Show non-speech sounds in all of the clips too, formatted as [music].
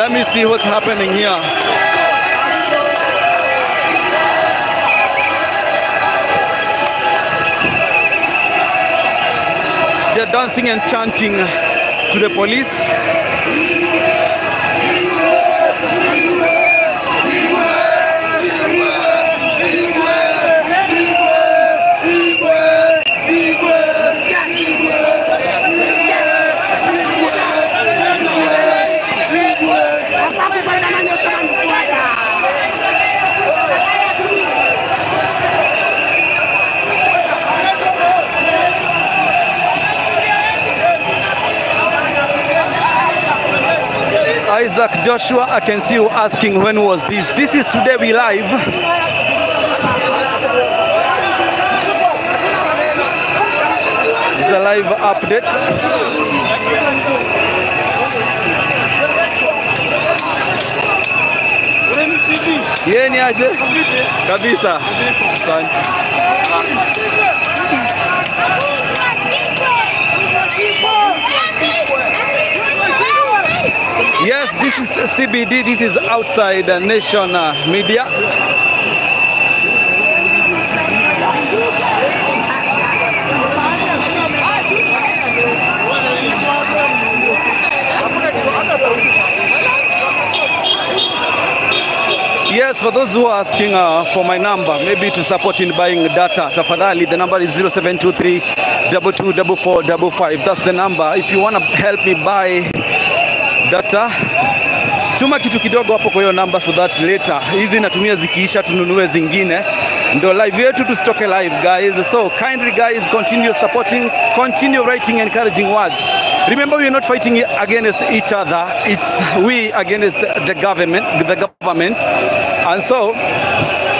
let me see what's happening here. They're dancing and chanting to the police. Isaac Joshua, I can see you asking when was this. This is today we live. It's a live update. Yeye ni aje? Kabisa. Asante. Yes, this is CBD. This is outside uh, Nation uh, Media. Yes, for those who are asking uh, for my number, maybe to support in buying data, tafadhali, the number is 0723 224455. That's the number. If you want to help me buy data. Tuma kitu kidogo hapo kwa hiyo namba so that later. Hizi natumia zikiisha tununue zingine. Ndo live yetu tusitoke live guys. So kindly guys continue supporting continue writing encouraging words. Remember we are not fighting against each other. It's we against the government the government. And so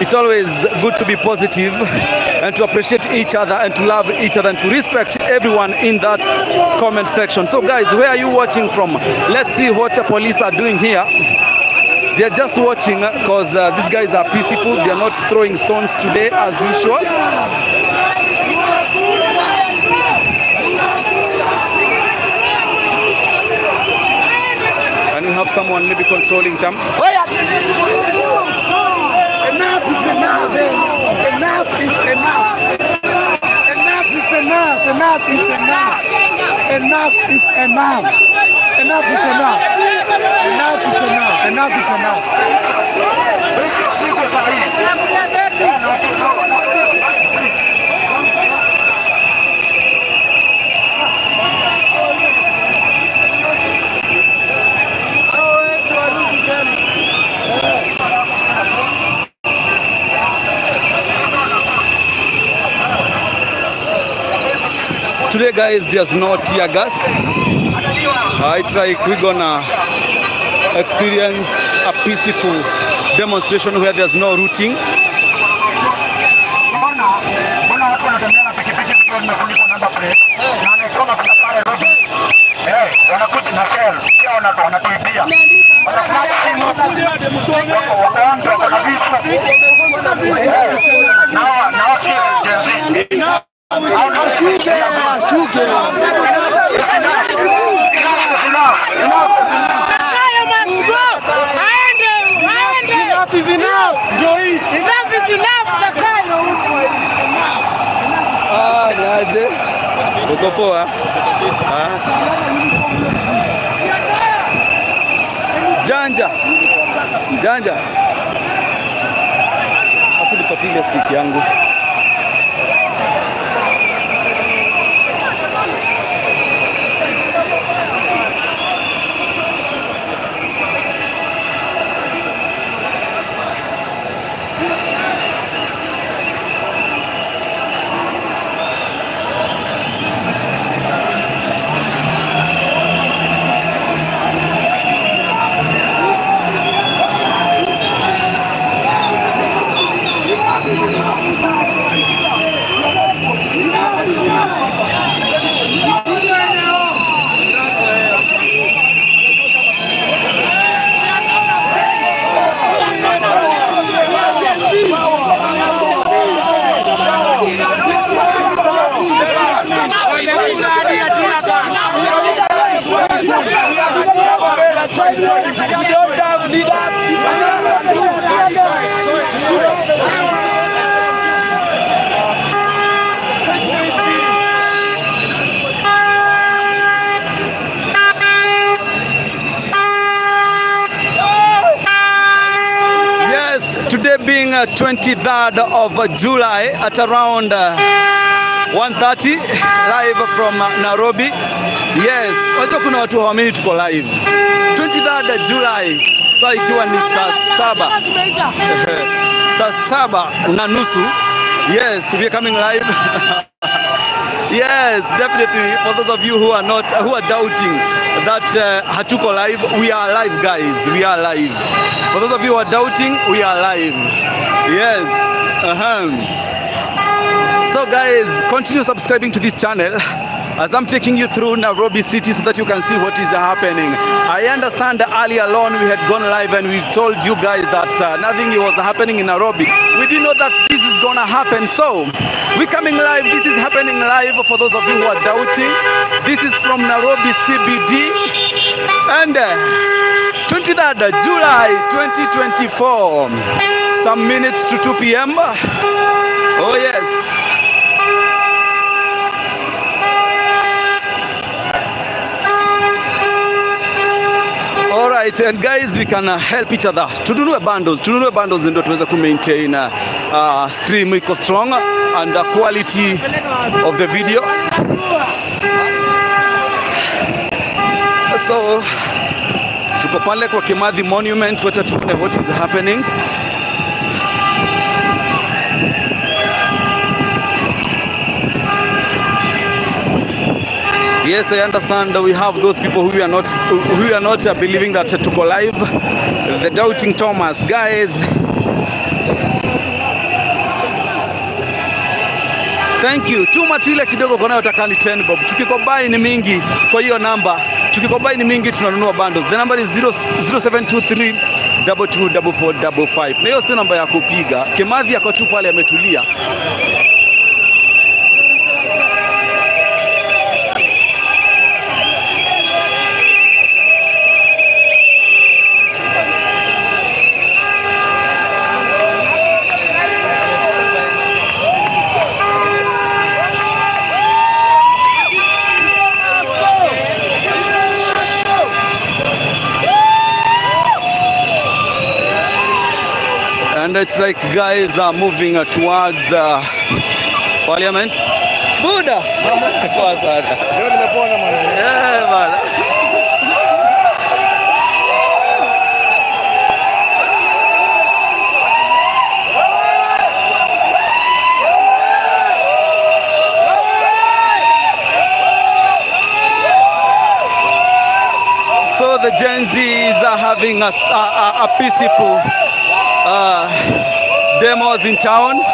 it's always good to be positive and to appreciate each other and to love each other and to respect everyone in that comment section. So, guys, where are you watching from? Let's see what the police are doing here. They are just watching because uh, these guys are peaceful. They are not throwing stones today as usual. Someone maybe controlling them? Enough is enough. Enough is enough. enough. is Enough is enough. Enough is enough. Enough is enough. Enough is enough. Enough is enough. Enough is enough. Today, guys, there's no tear gas. Uh, it's like we're gonna experience a peaceful demonstration where there's no rooting. iko poa. Janja janja, hakunipatia stiki yangu. Today being uh, 23rd of uh, July at around uh, 1:30 live from uh, Nairobi. Yes, wacha kuna watu hawaamini tuko live. 23rd July saa ikiwa ni saa saba [laughs] saa saba na nusu. Yes, we are coming live. [laughs] Yes, definitely. For those of you who are not, who are doubting that uh, hatuko live, we are live, guys. We are live. For those of you who are doubting, we are live. Yes. Uh-huh. So, guys, continue subscribing to this channel as I'm taking you through Nairobi City so that you can see what is happening. I understand earlier on we had gone live and we told you guys that uh, nothing was happening in Nairobi. We didn't know that this is gonna happen. So, we're coming live. This is happening live for those of you who are doubting. This is from Nairobi CBD. And uh, 23rd July 2024. Some minutes to 2 p.m. Oh, yes. Alright, and guys, we can uh, help each other. Tununue bundles, tununue bundles ndio tuweza ku maintain uh, uh, stream iko strong and the quality of the video. So tuko pale kwa Kimathi Monument, wacha tuone what is happening. Yes, I understand we have those people who are not who are not uh, believing that tuko to go live. The doubting Thomas, guys. Thank you. Tuma tu ile kidogo kwa nayo takani 10 bob. Tukikobai ni mingi kwa hiyo namba. Tukikobai ni mingi tunanunua bundles. The number is 0, 0723 224455. Na hiyo sio namba ya kupiga. Kimathi ako tu pale ametulia. It's like guys are moving towards uh, parliament. Buda. Poa sana. Leo nimepona mwanangu. Eh, bana. So the Gen Zs are having a peaceful uh, demos in town. [laughs]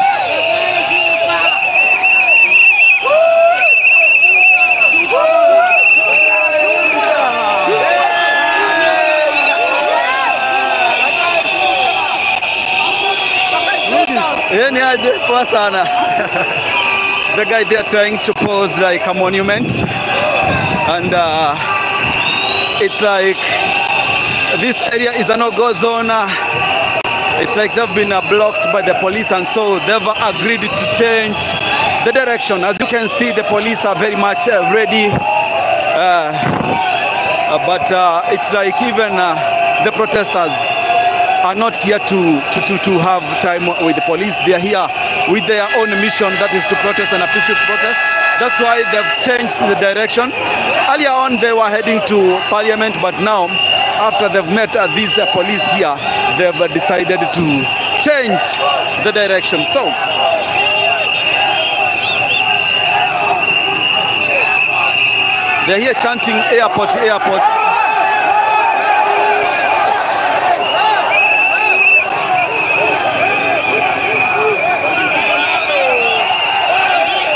The guy they are trying to pose like a monument, and uh, it's like this area is a no-go zone. uh, It's like they've been uh, blocked by the police, and so they've agreed to change the direction. As you can see, the police are very much uh, ready. Uh, uh, but uh, it's like even the protesters are not here to, to, to, to have time with the police. They are here with their own mission, that is to protest and a peaceful protest. That's why they've changed the direction. Earlier on, they were heading to parliament, but now, after they've met uh, these uh, police here, they've uh, decided to change the direction. So, they're here chanting airport, airport.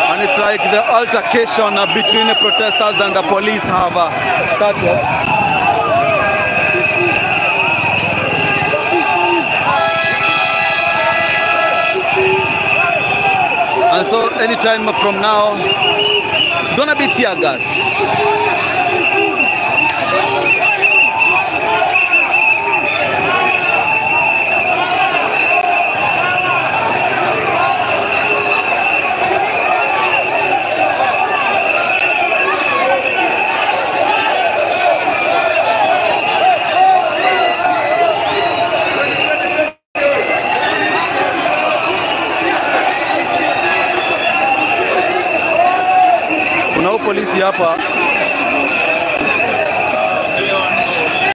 And it's like the altercation uh, between the protesters and the police have uh, started. So anytime from now, it's gonna be tear gas. Hapa